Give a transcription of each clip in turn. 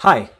Hi,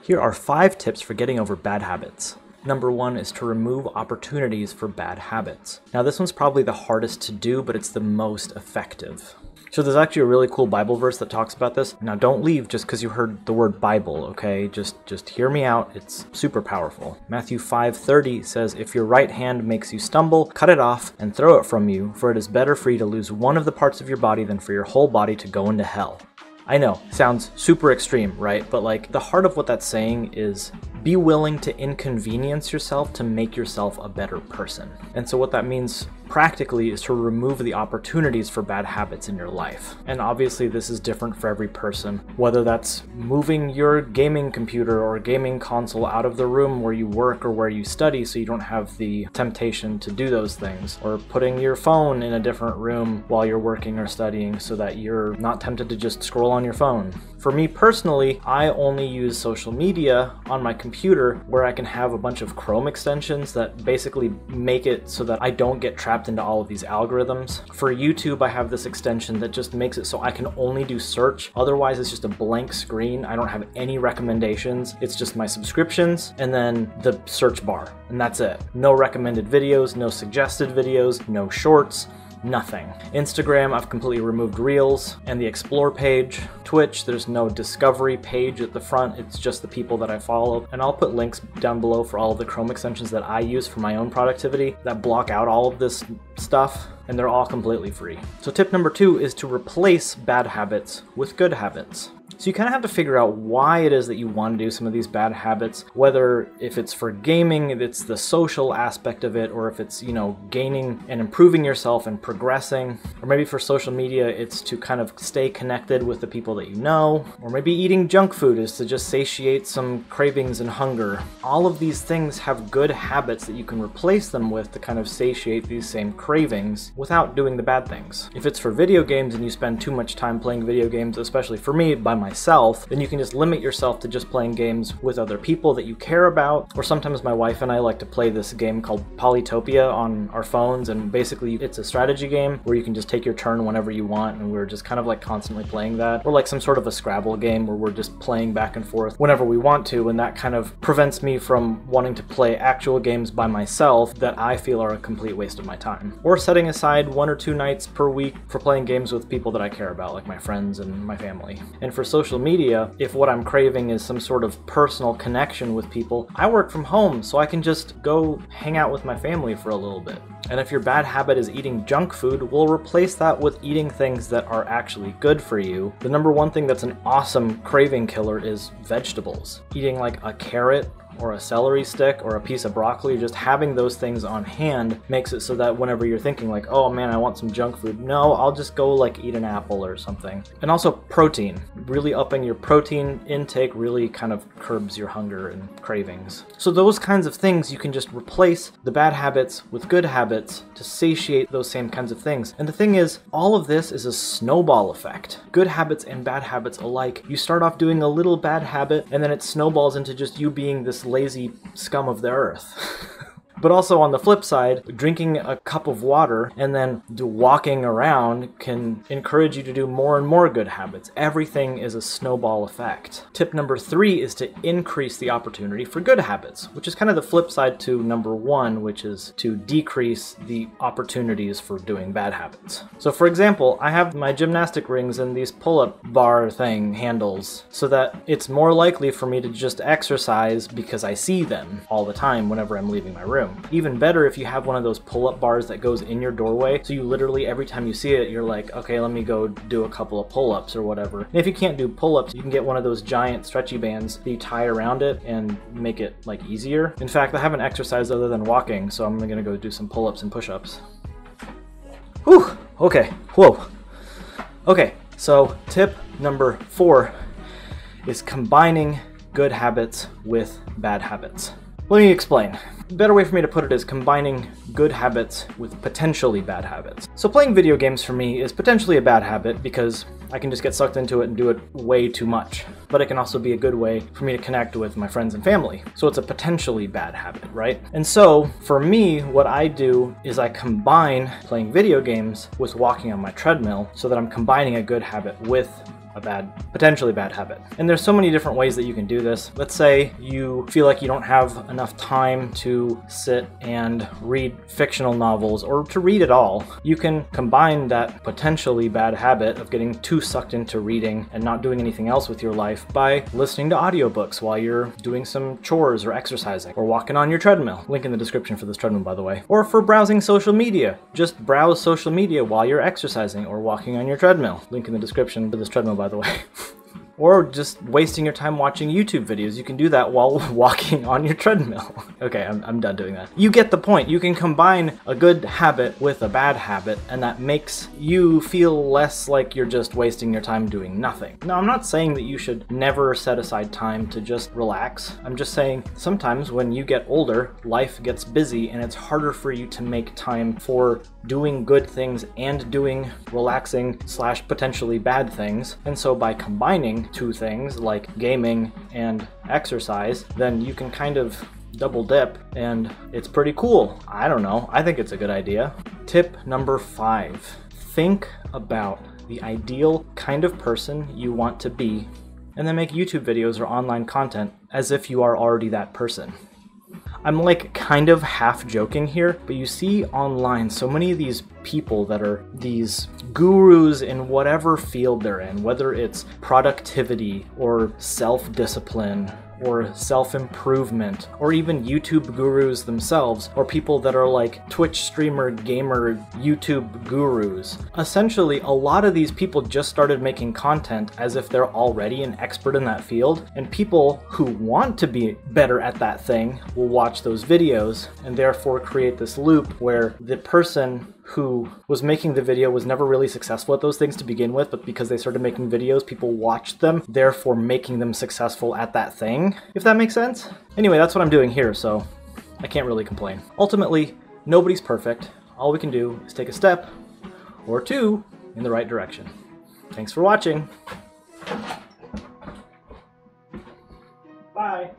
here are five tips for getting over bad habits. Number one is to remove opportunities for bad habits. Now, this one's probably the hardest to do, but it's the most effective. So, there's actually a really cool Bible verse that talks about this. Now, don't leave just because you heard the word Bible, okay? Just just hear me out. It's super powerful. Matthew 5:30 says, "If your right hand makes you stumble, cut it off and throw it from you, for it is better for you to lose one of the parts of your body than for your whole body to go into hell." I know, sounds super extreme, right? But like the heart of what that's saying is be willing to inconvenience yourself to make yourself a better person. And so what that means practically is to remove the opportunities for bad habits in your life. And obviously this is different for every person, whether that's moving your gaming computer or gaming console out of the room where you work or where you study so you don't have the temptation to do those things, or putting your phone in a different room while you're working or studying so that you're not tempted to just scroll on your phone. For me personally, I only use social media on my computer where I can have a bunch of Chrome extensions that basically make it so that I don't get trapped into all of these algorithms. For YouTube, I have this extension that just makes it so I can only do search. Otherwise, it's just a blank screen. I don't have any recommendations. It's just my subscriptions and then the search bar, and that's it. No recommended videos, no suggested videos, no shorts nothing. Instagram, I've completely removed Reels and the Explore page. Twitch, there's no discovery page at the front, it's just the people that I follow. And I'll put links down below for all of the Chrome extensions that I use for my own productivity that block out all of this stuff, and they're all completely free. So tip number two is to replace bad habits with good habits. So you kind of have to figure out why it is that you want to do some of these bad habits, whether if it's for gaming, if it's the social aspect of it, or if it's, you know, gaining and improving yourself and progressing, or maybe for social media, it's to kind of stay connected with the people that you know, or maybe eating junk food is to just satiate some cravings and hunger. All of these things have good habits that you can replace them with to kind of satiate these same cravings without doing the bad things. If it's for video games and you spend too much time playing video games, especially for me, by myself, then you can just limit yourself to just playing games with other people that you care about. Or sometimes my wife and I like to play this game called Polytopia on our phones, and basically it's a strategy game where you can just take your turn whenever you want, and we're just kind of like constantly playing that. Or like some sort of a Scrabble game where we're just playing back and forth whenever we want to, and that kind of prevents me from wanting to play actual games by myself that I feel are a complete waste of my time. Or setting aside one or two nights per week for playing games with people that I care about, like my friends and my family. And for social media, if what I'm craving is some sort of personal connection with people, I work from home, so I can just go hang out with my family for a little bit. And if your bad habit is eating junk food, we'll replace that with eating things that are actually good for you. The number one thing that's an awesome craving killer is vegetables. Eating like a carrot or a celery stick or a piece of broccoli, just having those things on hand makes it so that whenever you're thinking like, oh man, I want some junk food, no, I'll just go like eat an apple or something. And also protein, really upping your protein intake really kind of curbs your hunger and cravings. So those kinds of things you can just replace the bad habits with good habits to satiate those same kinds of things. And the thing is, all of this is a snowball effect. Good habits and bad habits alike. You start off doing a little bad habit and then it snowballs into just you being this lazy scum of the earth. But also on the flip side, drinking a cup of water and then walking around can encourage you to do more and more good habits. Everything is a snowball effect. Tip number three is to increase the opportunity for good habits, which is kind of the flip side to number one, which is to decrease the opportunities for doing bad habits. So for example, I have my gymnastic rings and these pull-up bar thing handles so that it's more likely for me to just exercise because I see them all the time whenever I'm leaving my room. Even better if you have one of those pull-up bars that goes in your doorway, so you literally every time you see it, you're like, okay, let me go do a couple of pull-ups or whatever. And if you can't do pull-ups, you can get one of those giant stretchy bands that you tie around it and make it like easier. In fact, I haven't exercised other than walking, so I'm gonna go do some pull-ups and push-ups. Whew, okay, whoa. Okay, so tip number four is combining good habits with bad habits. Let me explain. Better way for me to put it is combining good habits with potentially bad habits. So playing video games for me is potentially a bad habit because I can just get sucked into it and do it way too much. But it can also be a good way for me to connect with my friends and family. So it's a potentially bad habit, right? And so for me, what I do is I combine playing video games with walking on my treadmill so that I'm combining a good habit with a bad, potentially bad habit. And there's so many different ways that you can do this. Let's say you feel like you don't have enough time to sit and read fictional novels or to read at all. You can combine that potentially bad habit of getting too sucked into reading and not doing anything else with your life by listening to audiobooks while you're doing some chores or exercising or walking on your treadmill. Link in the description for this treadmill, by the way. Or for browsing social media. Just browse social media while you're exercising or walking on your treadmill. Link in the description for this treadmill, by the way. Or just wasting your time watching YouTube videos. You can do that while walking on your treadmill. okay, I'm, I'm done doing that. You get the point. You can combine a good habit with a bad habit, and that makes you feel less like you're just wasting your time doing nothing. Now, I'm not saying that you should never set aside time to just relax. I'm just saying sometimes when you get older, life gets busy and it's harder for you to make time for doing good things and doing relaxing slash potentially bad things. And so by combining two things like gaming and exercise, then you can kind of double dip and it's pretty cool. I don't know. I think it's a good idea. Tip number five think about the ideal kind of person you want to be and then make YouTube videos or online content as if you are already that person. I'm like kind of half joking here, but you see online so many of these people that are these gurus in whatever field they're in, whether it's productivity or self discipline or self improvement, or even YouTube gurus themselves, or people that are like Twitch streamer, gamer, YouTube gurus. Essentially, a lot of these people just started making content as if they're already an expert in that field, and people who want to be better at that thing will watch those videos and therefore create this loop where the person who was making the video was never really successful at those things to begin with, but because they started making videos, people watched them, therefore making them successful at that thing, if that makes sense. Anyway, that's what I'm doing here, so I can't really complain. Ultimately, nobody's perfect. All we can do is take a step or two in the right direction. Thanks for watching. Bye.